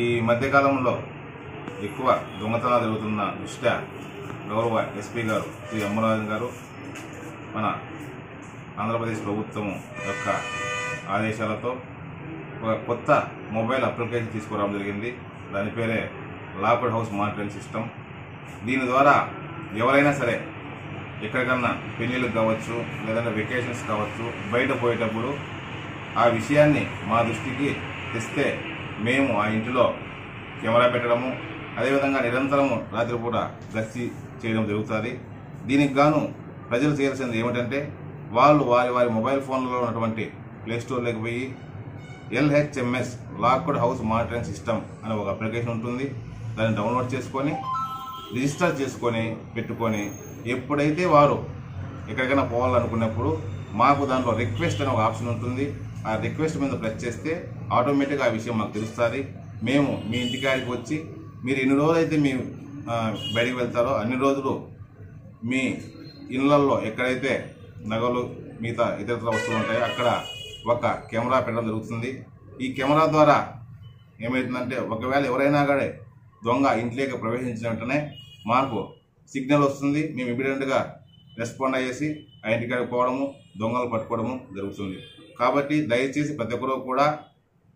ఈ మధ్యకాలంలో ఎక్కువ దొంగతనాలు జరుగుతున్న దృష్ట్యా గౌరవ ఎస్పీ గారు శ్రీ అమ్మరాజన్ గారు మన ఆంధ్రప్రదేశ్ ప్రభుత్వం యొక్క ఆదేశాలతో ఒక కొత్త మొబైల్ అప్లికేషన్ తీసుకురావడం జరిగింది. దాని పేరే లాక్డ్ హౌస్ మానిటరింగ్ సిస్టమ్. దీని ద్వారా ఎవరైనా సరే ఎక్కడికన్నా పెళ్ళిళ్ళకి కావచ్చు లేదంటే వెకేషన్స్ కావచ్చు బయట పోయేటప్పుడు ఆ విషయాన్ని మా దృష్టికి తెస్తే మేము ఆ ఇంటిలో కెమెరా పెట్టడము అదేవిధంగా నిరంతరము రాత్రిపూట గస్తీ చేయడం జరుగుతుంది. దీనికి గాను ప్రజలు చేయాల్సింది ఏమిటంటే వాళ్ళు వారి వారి మొబైల్ ఫోన్లలో ఉన్నటువంటి ప్లేస్టోర్లోకి పోయి LHMS locked house monitoring system అనే ఒక అప్లికేషన్ ఉంటుంది. దాన్ని డౌన్లోడ్ చేసుకొని రిజిస్టర్ చేసుకొని పెట్టుకొని ఎప్పుడైతే వారు ఎక్కడికైనా పోవాలనుకున్నప్పుడు మాకు దాంట్లో రిక్వెస్ట్ అనే ఒక ఆప్షన్ ఉంటుంది. ఆ రిక్వెస్ట్ మీద ప్రెస్ చేస్తే ఆటోమేటిక్గా ఆ విషయం మాకు తెలుస్తుంది. మేము మీ ఇంటికాడికి వచ్చి మీరు ఎన్ని రోజులైతే మీ బయటికి వెళ్తారో అన్ని రోజులు మీ ఇళ్ళల్లో ఎక్కడైతే నగలు మిగతా ఇతరత్ర వస్తువులు ఉంటాయో అక్కడ ఒక కెమెరా పెట్టడం జరుగుతుంది. ఈ కెమెరా ద్వారా ఏమవుతుందంటే ఒకవేళ ఎవరైనా కానీ దొంగ ఇంట్లోకి ప్రవేశించిన వెంటనే మాకు సిగ్నల్ వస్తుంది. మేము ఇమీడియట్గా రెస్పాండ్ అయ్యేసి ఆ ఇంటికాడికి పోవడము దొంగలు పట్టుకోవడము జరుగుతుంది. కాబట్టి దయచేసి ప్రతి ఒక్కరూ కూడా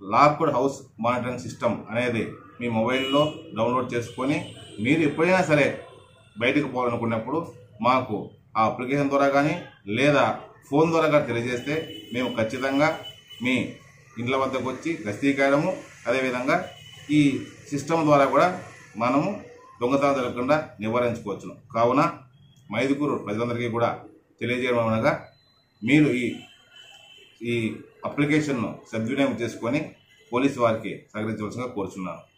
లాక్డ్ హౌస్ మానిటరింగ్ సిస్టమ్ అనేది మీ మొబైల్లో డౌన్లోడ్ చేసుకొని మీరు ఎప్పుడైనా సరే బయటకు పోవాలనుకున్నప్పుడు మాకు ఆ అప్లికేషన్ ద్వారా కానీ లేదా ఫోన్ ద్వారా కానీ తెలియజేస్తే మేము ఖచ్చితంగా మీ ఇండ్ల వద్దకు వచ్చి గస్తీకాయడము అదేవిధంగా ఈ సిస్టమ్ ద్వారా కూడా మనము దొంగతనం జరగకుండా నివారించుకోవచ్చును. కావున మైదుకూరు ప్రజలందరికీ కూడా తెలియజేయడం అనగా మీరు ఈ ఈ అప్లికేషన్ను సద్వినియోగం చేసుకొని పోలీసు వారికి సహకరించవలసిందిగా కోరుచున్నాను.